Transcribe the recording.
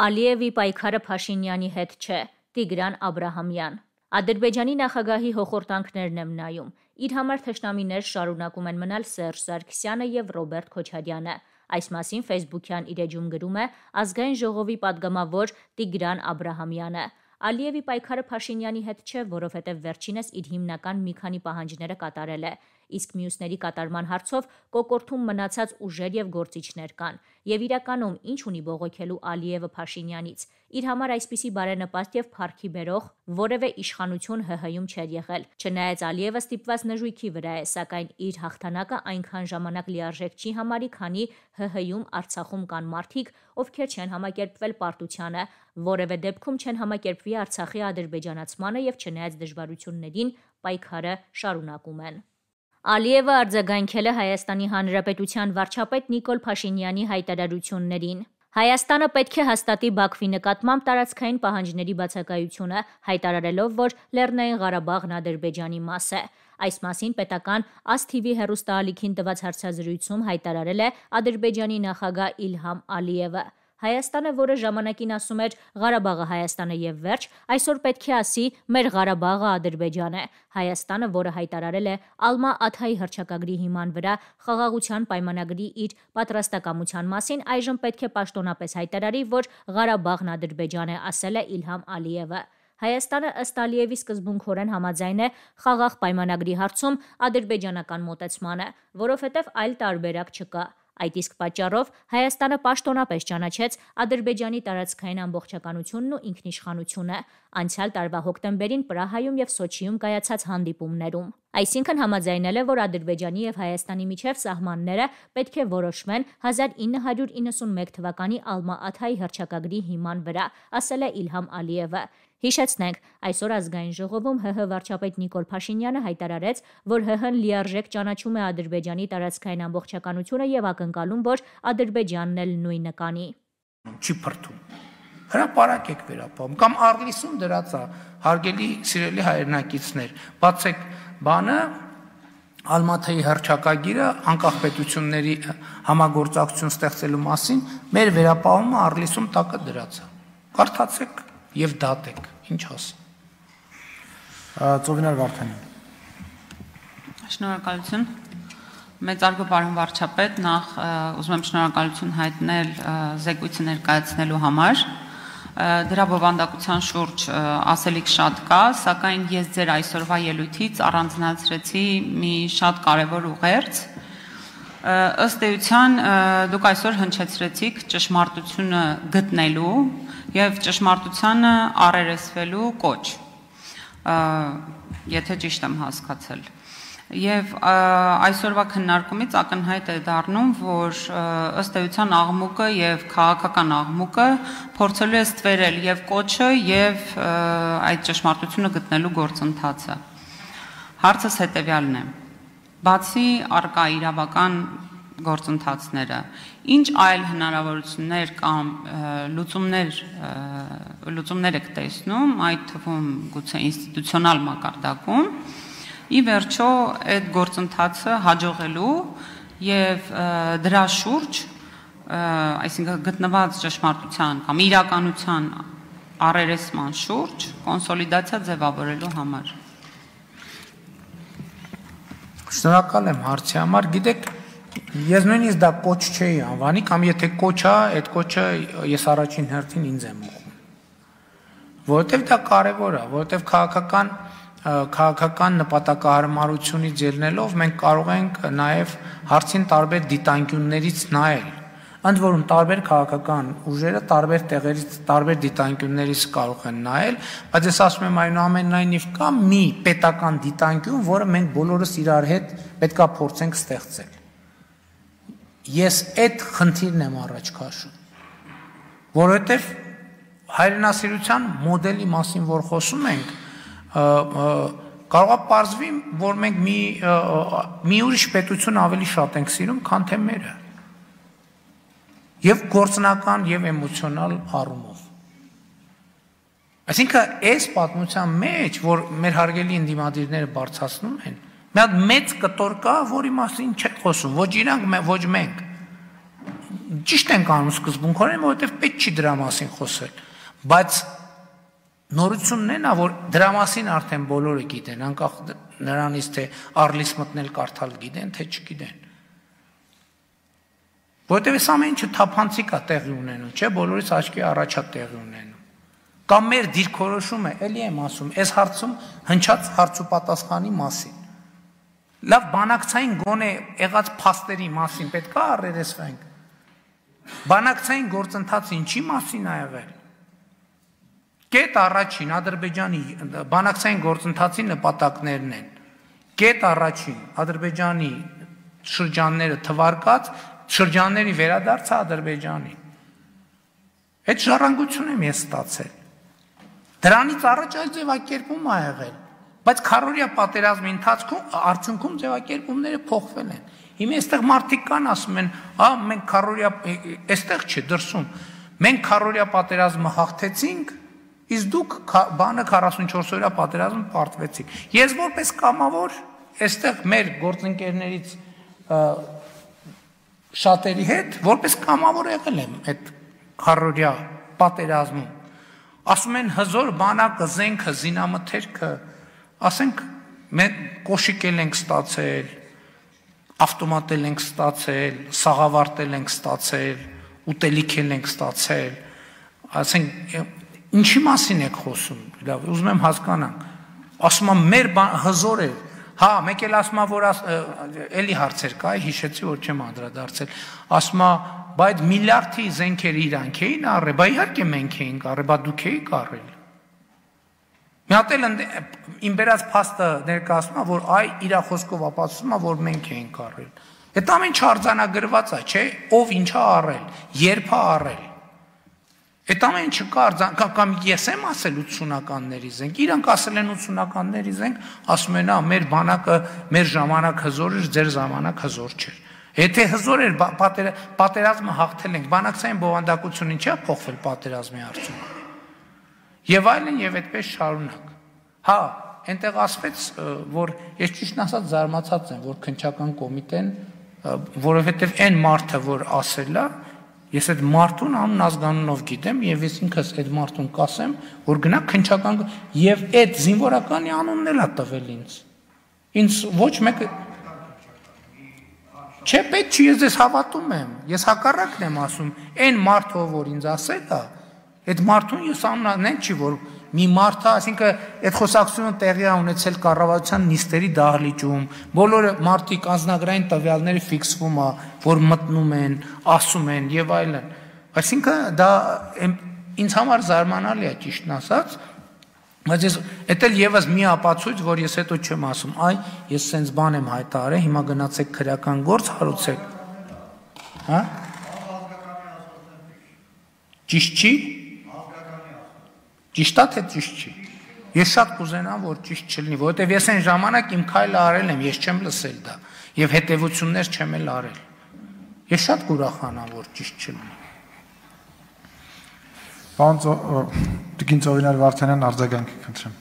Ալիևի պայքարը Փաշինյանի հետ չէ, Տիգրան Աբրահամյան։ Ադրբեջանի նախագահի հոխորտանքներն եմ նայում։ Իր համար թշնամիներ շարունակում են մնալ Սերժ Սարգսյանը եւ Ռոբերտ Քոչարյանը։ Այս մասին Facebook-յան իր էջում գրում է ազգային ժողովի падգամավոր Տիգրան Աբրահամյանը։ Ալիևի պայքարը Փաշինյանի հետ չէ, որովհետև վերջինս իր հիմնական մի քանի պահանջները կատարել է իսկ մյուսների կատարման հարցով կոկորթում մնացած ուժեր եւ գործիչներ կան։ Եվ իրականում ինչ ունի բողոքելու Ալիևը Փաշինյանից։ Իր համար այսպիսի բարենպաստ եւ փառքի բերող որևէ իշխանություն ՀՀ-ում չէր եղել։ Չնայած Ալիևը ստիպված նժույգի վրա է, սակայն իր հաղթանակը այնքան ժամանակ լիարժեք չի համարի, քանի ՀՀ-ում Արցախում կան մարդիկ, ովքեր չեն համակերպվել պարտությանը, որևէ դեպքում չեն համակերպվի Արցախի ադրբեջանացմանը եւ չնայած դժվարություններին պայքարը շարունակում են։ Ալիևը արձագանքել է Հայաստանի Հանրապետության վարչապետ Նիկոլ Փաշինյանի հայտարարություններին։ Հայաստանը պետք է հաստատի Բաքվի նկատմամբ տարածքային պահանջների բացակայությունը, հայտարարելով, որ Լեռնային Ղարաբաղն Ադրբեջանի մաս է։ Այս մասին պետական ASTV հերոստալիքին տված հարցազրույցում հայտարարել է Ադրբեջանի նախագահ Իլհամ Ալիևը։ Հայաստանը, որը ժամանակին ասում էր Ղարաբաղը Հայաստանը եւ վերջ, այսօր պետք է ասի մեր Ղարաբաղը Ադրբեջան է։ Հայաստանը, որը հայտարարել է Ալմա Աթայի հրճակագրի հիման վրա խաղաղության պայմանագրի իր պատրաստակամության մասին, այժմ պետք է պաշտոնապես հայտարարի, որ Ղարաբաղն Ադրբեջան է, ասել է Իլհամ Ալիևը։ Հայաստանը ըստ Ալիևի սկզբունքորեն համաձայն է խաղաղ պայմանագրի հարցում ադրբեջանական մոտեցմանը, որովհետև այլ տարբերակ չկա։ Այդ իսկ պատճառով Հայաստանը պաշտոնապես ճանաչեց Ադրբեջանի տարածքային ամբողջականությունն ու ինքնիշխանությունը անցյալ տարվա հոկտեմբերին Պրահայում եւ Սոչիում կայացած հանդիպումներում։ Այսինքն համաձայնել է, որ Ադրբեջանի եւ Հայաստանի միջև սահմանները պետք է որոշվեն 1991 թվականի Ալմա-Աթայի հրճակագրի հիման վրա, ասել է Իլհամ Ալիևը։ Հիշեցնենք, այսօր ազգային ժողովում ՀՀ վարչապետ Նիկոլ Փաշինյանը հայտարարեց, որ ՀՀ-ն լիարժեք ճանաչում է Ադրբեջանի տարածքային ամբողջականությունը եւ ակնկալում, որ Ադրբեջանն էլ նույնը կանի։ Չի փրթում։ Հրապարակ եք վերապահում կամ Արլիսում դրած է հարգելի սիրելի հայրենակիցներ։ Բացեք բանը Ալմաթայի հրճակագիրը անկախ պետությունների համագործակցություն ստեղծելու մասին մեր վերապահումը Արլիսում տակը դրած է։ Կարդացեք եւ դատեք, ինչ ասեմ։ Ծովինար Վարդանյան։ Շնորհակալություն։ Մեծարգո պարոն վարչապետ, նախ ուզում եմ շնորհակալություն հայտնել զեկույցը ներկայացնելու համար։ Դրա բովանդակության շուրջ ասելիք շատ կա, սակայն ես ձեր այսօրվա ելույթից առանձնացրեցի մի շատ կարևոր ուղերձ, ըստ էության դուք այսօր հնչեցրեցիք ճշմարտությունը գտնելու եւ ճշմարտությանը առերեսվելու կոչ։ Եթե ճիշտ եմ հասկացել։ Եվ այսօրվա քննարկումից ակնհայտ է դառնում, որ ըստ էության աղմուկը եւ քաղաքական աղմուկը փորձելու է ստվերել եւ կոչը եւ այդ ճշմարտությունը գտնելու գործընթացը։ Հարցս հետեւյալն է. Բացի արկա իրավական գործընթացները, ինչ այլ հնարավորություններ կամ լուծումներ լուծումներ եք տեսնում, այդ թվում գուցե ինստիտուցիոնալ մակարդակում, ի վերջո այդ գործընթացը հաջողելու եւ դրա շուրջ այսինքն գտնված ճշմարտության կամ իրականության առերեսման շուրջ կոնսոլիդացիա ձևավորելու համար Շնորհակալ եմ հարցի համար։ Գիտեք, ես նույնիսկ դա կոչ չէի անվանի, կամ եթե կոչ է, այդ կոչը ես առաջին հերթին ինձ եմ ուղղում։ Որովհետև դա կարևոր է, որովհետև քաղաքական քաղաքական նպատակահարմարությունից ելնելով մենք կարող ենք նաև հարցին տարբեր դիտանկյուններից նայել Ընդ որում տարբեր քաղաքական ուժերը տարբեր տեղերից, տարբեր դիտանկյուններից կարող են նայել, բայց ես ասում եմ այնուամենայնիվ կա մի պետական դիտանկյուն, որը մենք բոլորս իրար հետ պետքա փորձենք ստեղծել։ Ես այդ խնդիրն եմ առաջ քաշում։ Որովհետև հայրենասիրության մոդելի մասին որ խոսում ենք, կարողա պարզվի, որ մենք մի մի ուրիշ պետություն ավելի շատ ենք սիրում, քան թե մերը եւ գործնական եւ էմոցիոնալ առումով։ Այսինքն այս պատմության մեջ, որ մեր հարգելի ընդդիմադիրները բարձրացնում են, մի հատ մեծ կտոր կա, որի մասին չեք խոսում, ոչ իրանք, ոչ մենք։ ճիշտ ենք անում սկզբունքորեն, որովհետև պետք չի դրա մասին խոսել, բայց նորությունն է նա, որ դրա մասին արդեն բոլորը գիտեն, անկախ նրանից թե առլիս մտնել կարդալ գիտեն, թե չգիտեն։ Որտեւ այս ամեն ինչը թափանցիկ է տեղի ունենում, չէ, բոլորից աչքի առաջա տեղի ունենում։ Կամ մեր դիրքորոշումը, ելի եմ ասում, այս հարցում հնչած հարց ու պատասխանի մասին։ Լավ բանակցային գոնե եղած փաստերի մասին պետք է առերեսվենք։ Բանակցային գործընթացը ինչի մասին է եղել։ Կետ առաջին Ադրբեջանի բանակցային գործընթացի նպատակներն են։ Կետ առաջին Ադրբեջանի շրջանները թվարկած շրջանների վերադարձը Ադրբեջանի։ Այդ ժառանգություն եմ ես ստացել։ Դրանից առաջ այս ձևակերպում ա եղել, բայց քարորիա պատերազմի ընթացքում արդյունքում ձևակերպումները փոխվել են։ Հիմա այստեղ մարդիկ կան ասում են, հա մենք քարորիա այստեղ չէ դրսում։ Մենք քարորիա պատերազմը հաղթեցինք, իսկ դուք բանը 44 օրյա պատերազմ պարտվեցիք։ Ես որպես կամավոր այստեղ մեր գործընկերներից շատերի հետ որպես կամավոր եղել եմ այդ քարորիա պատերազմում։ Ասում են հզոր բանակը, զենքը, զինամթերքը, ասենք մենք կոշիկել ենք ստացել, ավտոմատել ենք ստացել, սաղավարտել ենք ստացել, ուտելիք ենք ստացել, ասենք ինչի մասին եք խոսում։ Լավ, ուզում եմ հասկանամ։ Ասում եմ մեր հզոր է։ Հա, մեկ էլ ասում որ էլի հարցեր կա, հիշեցի որ չեմ անդրադարձել։ Ասում բայց միլիարդի զենքեր իրանք էին առե, բա իհարկե մենք էինք առե, բա դուք էիք առել։ Մի հատ էլ իմ վերած փաստը ներկայացնում է, որ այ իր խոսքով ապացուցում է, որ մենք էինք առել։ Այդ ամեն ինչ արձանագրված է, չէ՞, ով ինչա առել, երբ է առել։ Այդ ամեն արձան կամ ես եմ ասել 80-ականների զենք, իրանք ասել են 80-ականների զենք, ասում են, «Ա, մեր բանակը մեր ժամանակ հզոր էր, ձեր ժամանակ հզոր չէր»։ Եթե հզոր էր պատերազմը հաղթել ենք, բանակցային բովանդակությունը ինչա փոխվել պատերազմի արդյունքում։ Եվ այլն եւ այդպես շարունակ։ Հա, այնտեղ ասվեց, որ ես ճիշտ ասած զարմացած եմ, որ քնչական կոմիտեն, որովհետեւ այն մարդը, որ ասել է, ես այդ մարդուն անուն ազգանունով գիտեմ եւ ես ինքս այդ մարդուն կասեմ, որ գնա քնչական եւ այդ զինվորականի անունն էլ է տվել ինձ։ Ինձ ոչ մեկը Չէ, պետք չի, ես ես հավատում եմ։ Ես հակառակն եմ ասում։ Այն մարդը, որ ինձ ասել է, Այդ մարդուն ես անունանեն չի որ մի մարդը, այսինքն այդ խոսակցությունը տեղի է ունեցել կառավարության նիստերի դահլիճում, բոլորը մարդիկ անznագրային տվյալները ֆիքսվում է, որ մտնում են, ասում են եւ այլն։ Այսինքն դա ինձ համար զարմանալի է ճիշտն ասած, բայց ես դա եւս մի ապացույց, որ ես հետո չեմ ասում, այ ես սենց բան եմ հայտարարել, հիմա գնացեք քրական գործ հարուցեք։ Հա? Ճիշտ չի։ Ճիշտ է թե ճիշտ չի։ Ես շատ կուզենամ, որ ճիշտ չլինի, որովհետև ես այն ժամանակ իմ քայլը արել եմ, ես չեմ լսել դա եւ հետեւություններ չեմ էլ արել։ Ես շատ կուրախանամ, որ ճիշտ չլինի։ Պարոն Տիկին Ծովինար Վարդանյան արձագանք խնդրեմ։